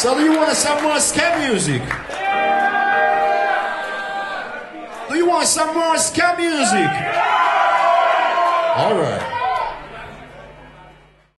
So do you want some more ska music? Do you want some more ska music? All right.